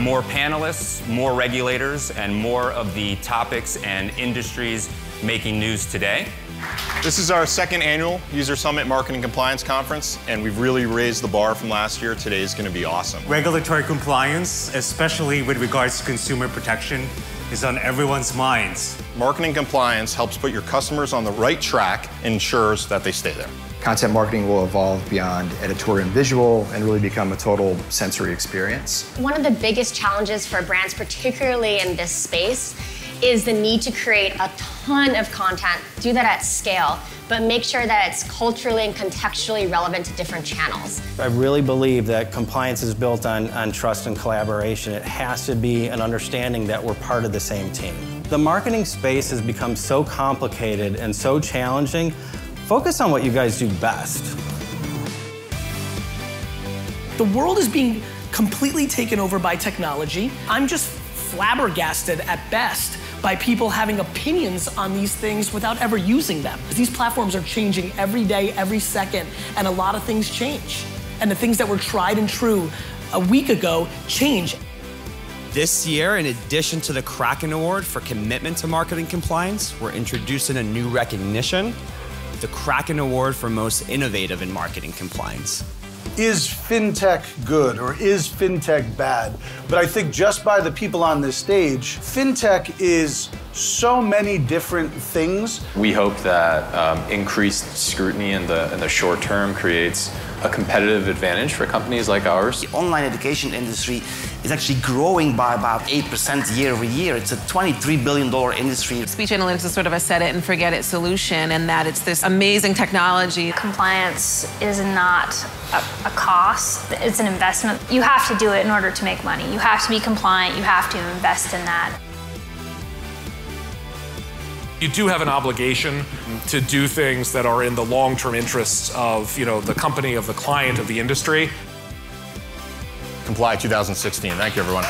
more panelists, more regulators, and more of the topics and industries making news today. This is our second annual User Summit Marketing Compliance Conference, and we've really raised the bar from last year. Today is going to be awesome. Regulatory compliance, especially with regards to consumer protection, is on everyone's minds. Marketing compliance helps put your customers on the right track and ensures that they stay there. Content marketing will evolve beyond editorial and visual and really become a total sensory experience. One of the biggest challenges for brands, particularly in this space, is the need to create a ton of content, do that at scale, but make sure that it's culturally and contextually relevant to different channels. I really believe that compliance is built on, on trust and collaboration. It has to be an understanding that we're part of the same team. The marketing space has become so complicated and so challenging. Focus on what you guys do best. The world is being completely taken over by technology. I'm just flabbergasted at best by people having opinions on these things without ever using them. These platforms are changing every day, every second, and a lot of things change. And the things that were tried and true a week ago change. This year, in addition to the Kraken Award for commitment to marketing compliance, we're introducing a new recognition the Kraken Award for Most Innovative in Marketing Compliance is fintech good or is fintech bad? But I think just by the people on this stage, fintech is so many different things. We hope that um, increased scrutiny in the, in the short term creates a competitive advantage for companies like ours. The online education industry is actually growing by about 8% year over year. It's a $23 billion industry. Speech analytics is sort of a set it and forget it solution, and that it's this amazing technology. Compliance is not a, a cost, it's an investment. You have to do it in order to make money. You have to be compliant, you have to invest in that. You do have an obligation to do things that are in the long-term interests of, you know, the company, of the client, of the industry. Comply 2016. Thank you, everyone.